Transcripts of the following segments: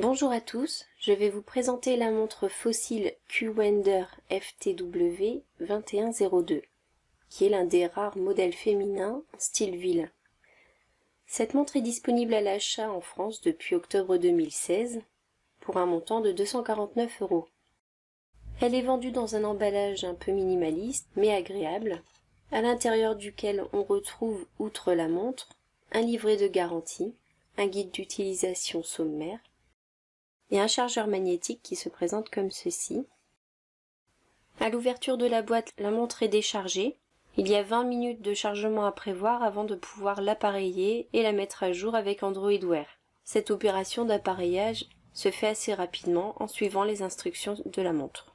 Bonjour à tous, je vais vous présenter la montre fossile Q-Wender FTW 2102, qui est l'un des rares modèles féminins style ville. Cette montre est disponible à l'achat en France depuis octobre 2016 pour un montant de 249 euros. Elle est vendue dans un emballage un peu minimaliste mais agréable, à l'intérieur duquel on retrouve, outre la montre, un livret de garantie, un guide d'utilisation sommaire et un chargeur magnétique qui se présente comme ceci. À l'ouverture de la boîte, la montre est déchargée. Il y a 20 minutes de chargement à prévoir avant de pouvoir l'appareiller et la mettre à jour avec Android Wear. Cette opération d'appareillage se fait assez rapidement en suivant les instructions de la montre.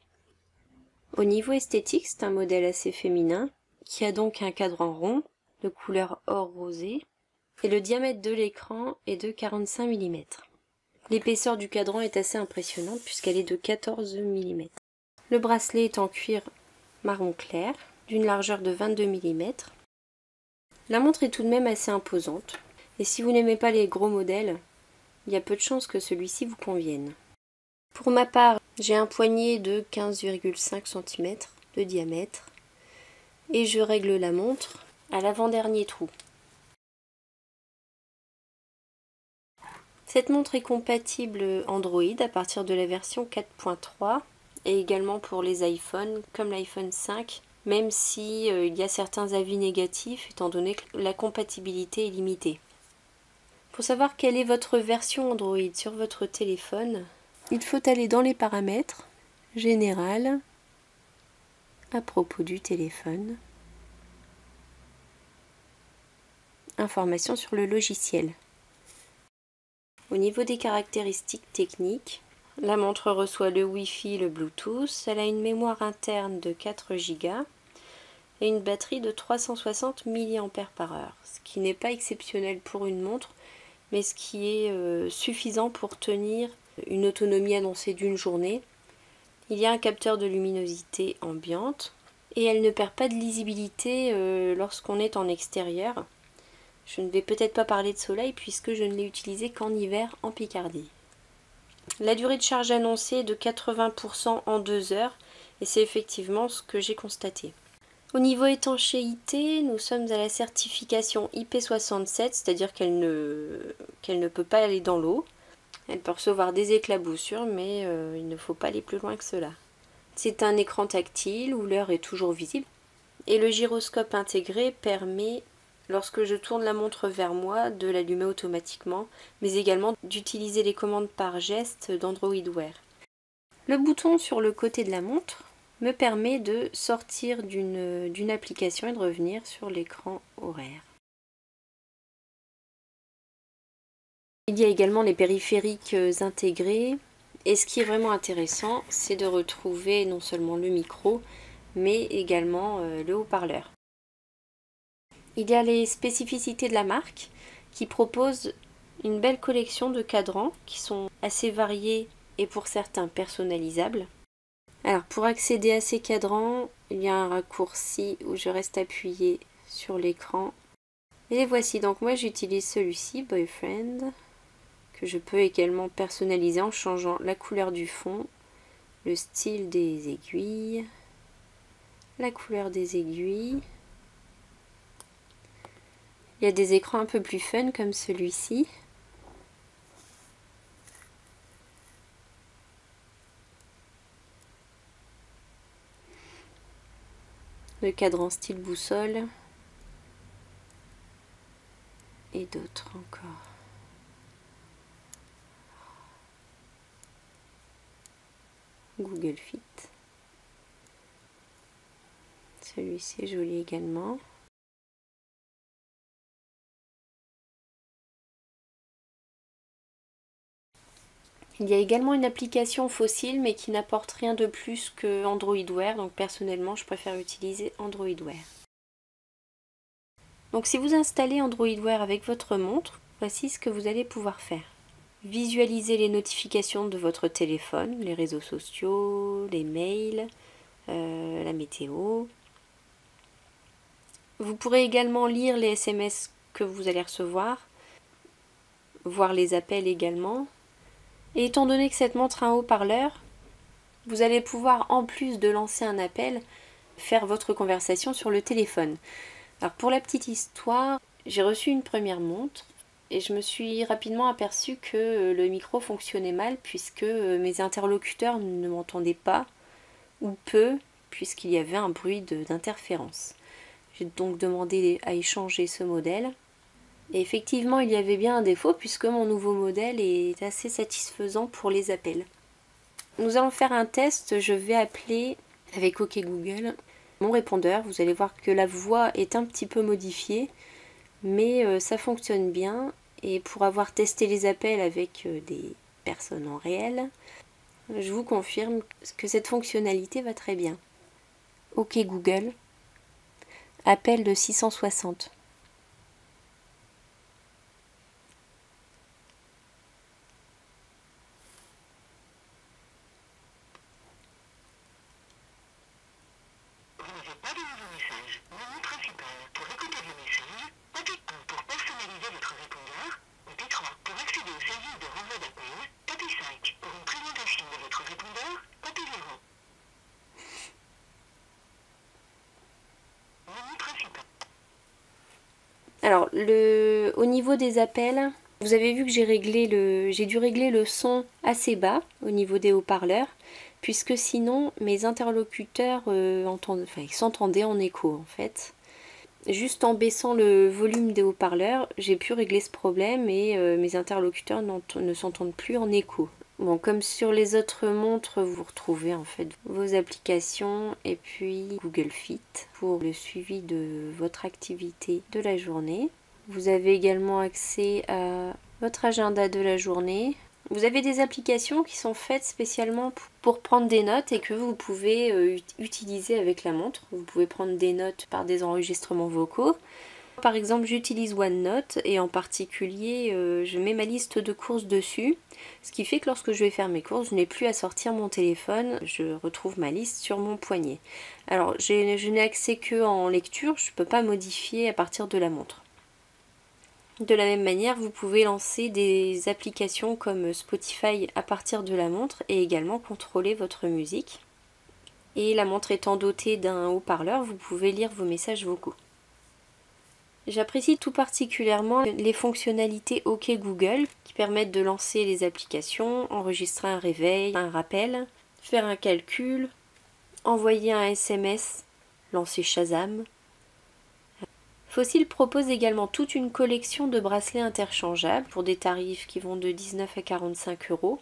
Au niveau esthétique, c'est un modèle assez féminin qui a donc un cadran rond de couleur or rosé et le diamètre de l'écran est de 45 mm. L'épaisseur du cadran est assez impressionnante puisqu'elle est de 14 mm. Le bracelet est en cuir marron clair d'une largeur de 22 mm. La montre est tout de même assez imposante et si vous n'aimez pas les gros modèles, il y a peu de chances que celui-ci vous convienne. Pour ma part, j'ai un poignet de 15,5 cm de diamètre et je règle la montre à l'avant-dernier trou. Cette montre est compatible Android à partir de la version 4.3 et également pour les iPhones comme l'iPhone 5 même si euh, y a certains avis négatifs étant donné que la compatibilité est limitée. Pour savoir quelle est votre version Android sur votre téléphone, il faut aller dans les paramètres, général, à propos du téléphone, information sur le logiciel. Au niveau des caractéristiques techniques, la montre reçoit le Wi-Fi, le Bluetooth, elle a une mémoire interne de 4 Go et une batterie de 360 mAh, ce qui n'est pas exceptionnel pour une montre, mais ce qui est euh, suffisant pour tenir une autonomie annoncée d'une journée. Il y a un capteur de luminosité ambiante et elle ne perd pas de lisibilité euh, lorsqu'on est en extérieur, je ne vais peut-être pas parler de soleil puisque je ne l'ai utilisé qu'en hiver en Picardie. La durée de charge annoncée est de 80% en 2 heures et c'est effectivement ce que j'ai constaté. Au niveau étanchéité, nous sommes à la certification IP67, c'est-à-dire qu'elle ne, peut pas aller dans l'eau. Elle peut recevoir des éclaboussures, mais euh, il ne faut pas aller plus loin que cela. C'est un écran tactile où l'heure est toujours visible. Et le gyroscope intégré permet lorsque je tourne la montre vers moi, de l'allumer automatiquement, mais également d'utiliser les commandes par geste d'Android Wear. Le bouton sur le côté de la montre me permet de sortir d'une application et de revenir sur l'écran horaire. Il y a également les périphériques intégrés et ce qui est vraiment intéressant c'est de retrouver non seulement le micro mais également euh, le haut-parleur. Il y a les spécificités de la marque qui propose une belle collection de cadrans qui sont assez variés et pour certains personnalisables. Alors pour accéder à ces cadrans, il y a un raccourci où je reste appuyé sur l'écran. Et voici, donc moi j'utilise celui-ci, Boyfriend, que je peux également personnaliser en changeant la couleur du fond, le style des aiguilles, la couleur des aiguilles, il y a des écrans un peu plus fun comme celui-ci. Le cadran style boussole. Et d'autres encore. Google Fit. Celui-ci est joli également. Il y a également une application fossile mais qui n'apporte rien de plus que Android Wear, donc personnellement je préfère utiliser Android Wear. Donc si vous installez Android Wear avec votre montre, voici ce que vous allez pouvoir faire. Visualiser les notifications de votre téléphone, les réseaux sociaux, les mails, euh, la météo. Vous pourrez également lire les SMS que vous allez recevoir, voir les appels également, Et étant donné que cette montre a un haut-parleur, vous allez pouvoir, en plus de lancer un appel, faire votre conversation sur le téléphone. Alors pour la petite histoire, j'ai reçu une première montre et je me suis rapidement aperçu que euh, le micro fonctionnait mal puisque euh, mes interlocuteurs ne m'entendaient pas ou peu puisqu'il y avait un bruit d'interférence. J'ai donc demandé à échanger ce modèle. Effectivement, il y avait bien un défaut puisque mon nouveau modèle est assez satisfaisant pour les appels. Nous allons faire un test. Je vais appeler avec OK Google mon répondeur. Vous allez voir que la voix est un petit peu modifiée, mais euh, ça fonctionne bien. Et pour avoir testé les appels avec euh, des personnes en réel, je vous confirme que cette fonctionnalité va très bien. OK Google, appel de 660. pas de nouveau message. Menu principal. Pour écouter vos messages, tapez 1 pour personnaliser votre répondeur, tapez 3 pour accéder au service de renvoi d'appel, tapez 5 pour une présentation de votre répondeur, tapez 0. Menu principal. Alors, au niveau des appels, vous avez vu que j'ai dû régler le son assez bas au niveau des haut-parleurs, puisque sinon mes interlocuteurs euh, s'entendaient en écho en fait. Juste en baissant le volume des haut-parleurs, j'ai pu régler ce problème et euh, mes interlocuteurs ne s'entendent plus en écho. Comme sur les autres montres, vous retrouvez en fait vos applications et puis Google Fit pour le suivi de votre activité de la journée. Vous avez également accès à votre agenda de la journée. Vous avez des applications qui sont faites spécialement pour prendre des notes et que vous pouvez euh, utiliser avec la montre. Vous pouvez prendre des notes par des enregistrements vocaux. Par exemple, j'utilise OneNote et en particulier, euh, je mets ma liste de courses dessus. Ce qui fait que lorsque je vais faire mes courses, je n'ai plus à sortir mon téléphone. Je retrouve ma liste sur mon poignet. Alors, je n'ai accès que en lecture. Je ne peux pas modifier à partir de la montre. De la même manière, vous pouvez lancer des applications comme Spotify à partir de la montre et également contrôler votre musique. Et la montre étant dotée d'un haut-parleur, vous pouvez lire vos messages vocaux. J'apprécie tout particulièrement les fonctionnalités OK Google qui permettent de lancer les applications, enregistrer un réveil, un rappel, faire un calcul, envoyer un SMS, lancer Shazam, Fossil propose également toute une collection de bracelets interchangeables pour des tarifs qui vont de 19 à 45 euros.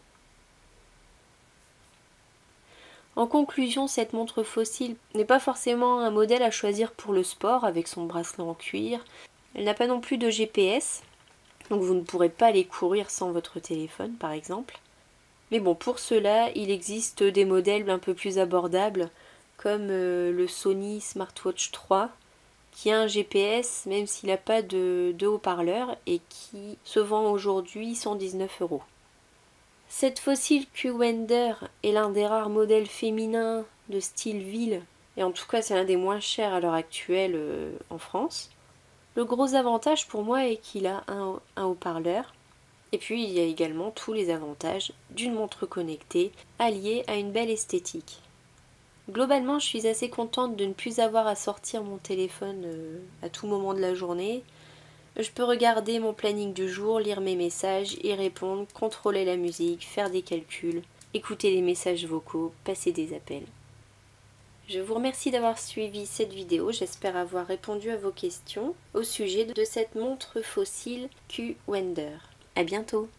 En conclusion, cette montre fossile n'est pas forcément un modèle à choisir pour le sport avec son bracelet en cuir. Elle n'a pas non plus de GPS, donc vous ne pourrez pas aller courir sans votre téléphone par exemple. Mais bon, pour cela, il existe des modèles un peu plus abordables comme euh, le Sony Smartwatch 3 qui a un GPS même s'il n'a pas de, haut-parleur et qui se vend aujourd'hui 119 euros. Cette fossile Q-Wender est l'un des rares modèles féminins de style ville et en tout cas c'est l'un des moins chers à l'heure actuelle euh, en France. Le gros avantage pour moi est qu'il a un haut-parleur et puis il y a également tous les avantages d'une montre connectée alliée à une belle esthétique. Globalement, je suis assez contente de ne plus avoir à sortir mon téléphone euh, à tout moment de la journée. Je peux regarder mon planning du jour, lire mes messages, y répondre, contrôler la musique, faire des calculs, écouter les messages vocaux, passer des appels. Je vous remercie d'avoir suivi cette vidéo, j'espère avoir répondu à vos questions au sujet de cette montre fossile Q-Wender. A bientôt